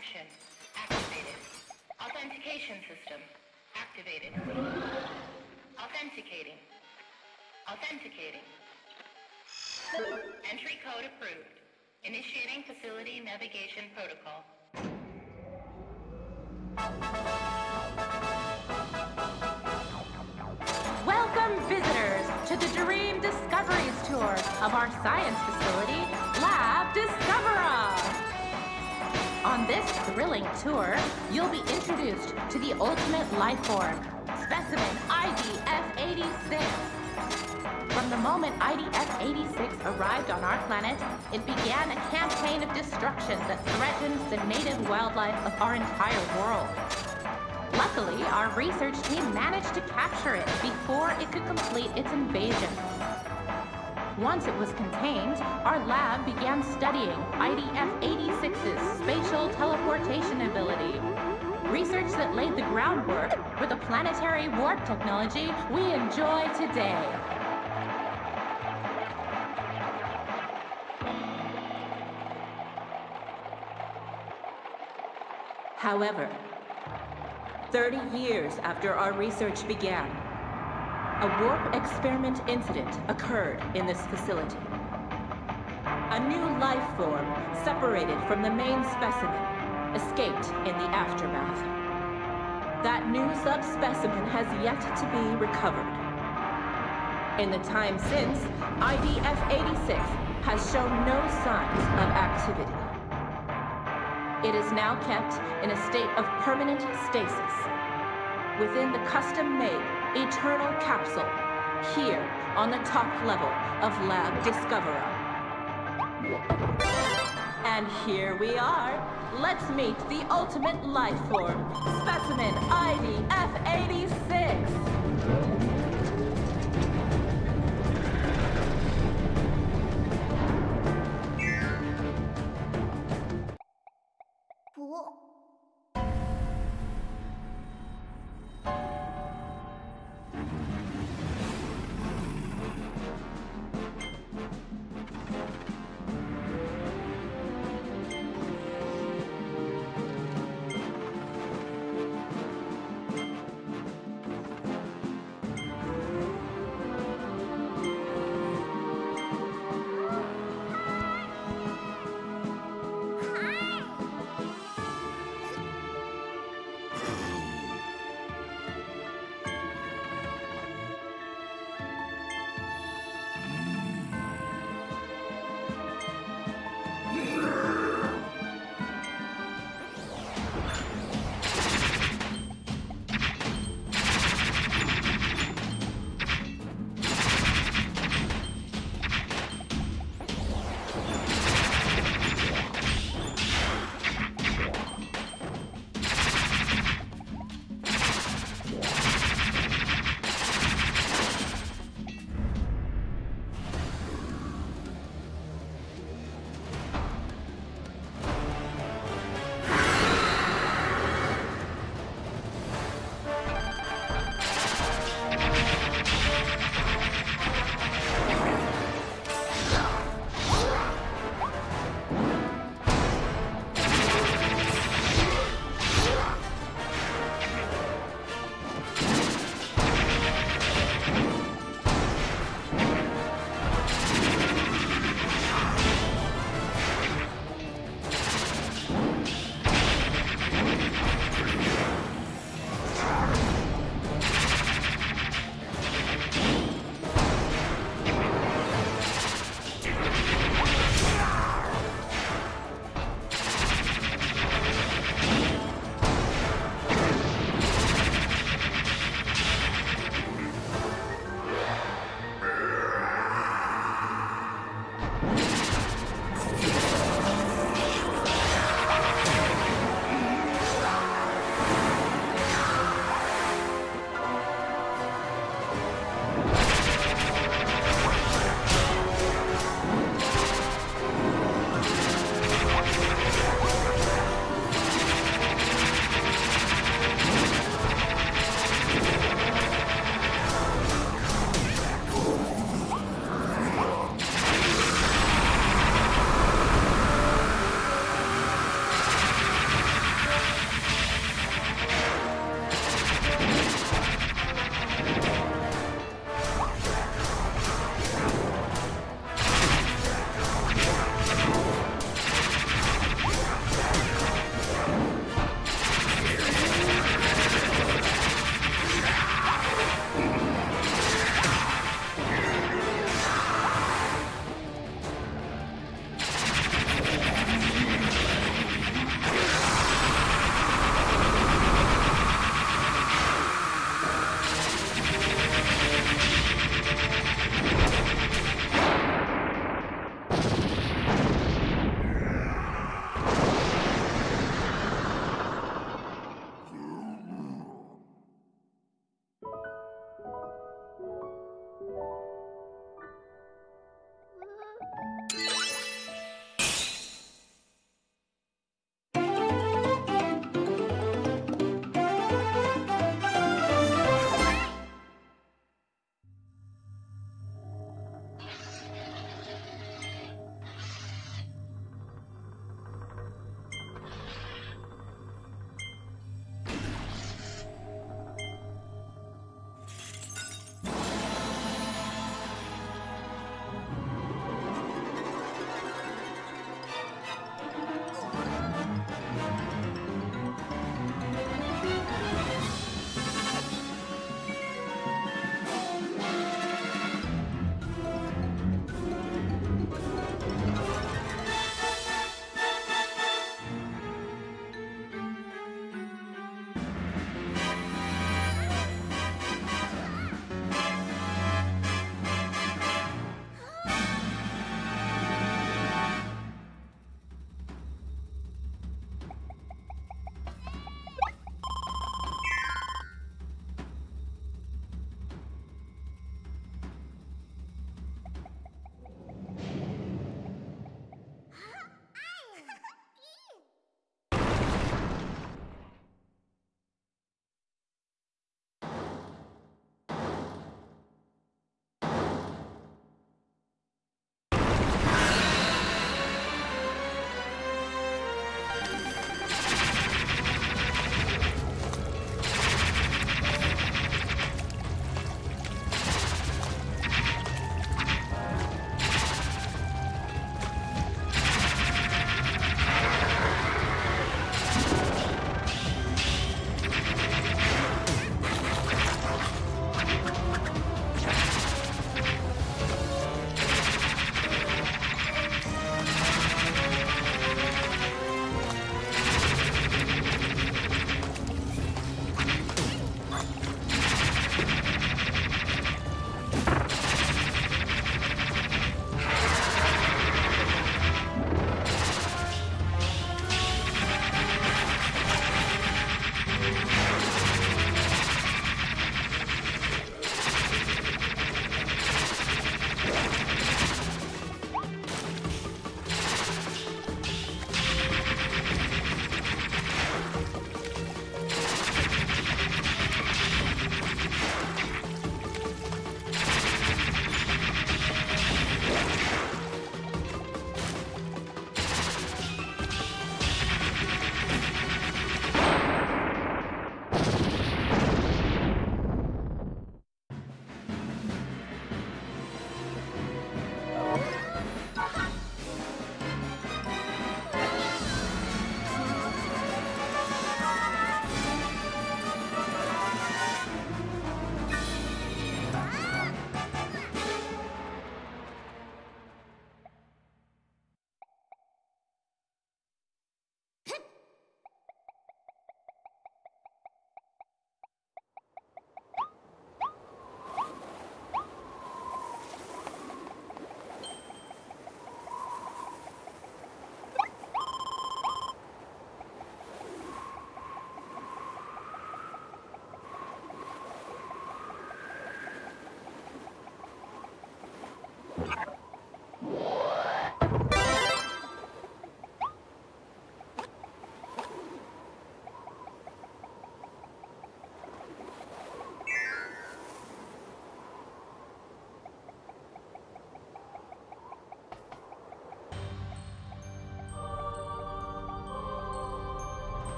language activated. Authentication system activated. Authenticating. Authenticating. Entry code approved. Initiating facility navigation protocol. Welcome visitors to the Dream Discoveries Tour of our science facility, Lab Discovera. On this thrilling tour, you'll be introduced to the ultimate life form, specimen IDF-86. From the moment IDF-86 arrived on our planet, it began a campaign of destruction that threatens the native wildlife of our entire world. Luckily, our research team managed to capture it before it could complete its invasion. Once it was contained, our lab began studying IDF-86's spatial teleportation ability. Research that laid the groundwork for the planetary warp technology we enjoy today. However, 30 years after our research began, a warp experiment incident occurred in this facility. A new life form, separated from the main specimen, escaped in the aftermath. That new subspecimen has yet to be recovered. In the time since, IDF-86 has shown no signs of activity. It is now kept in a state of permanent stasis within the custom-made Eternal Capsule here on the top level of Lab Discovera. And here we are. Let's meet the ultimate life form, specimen ID F86.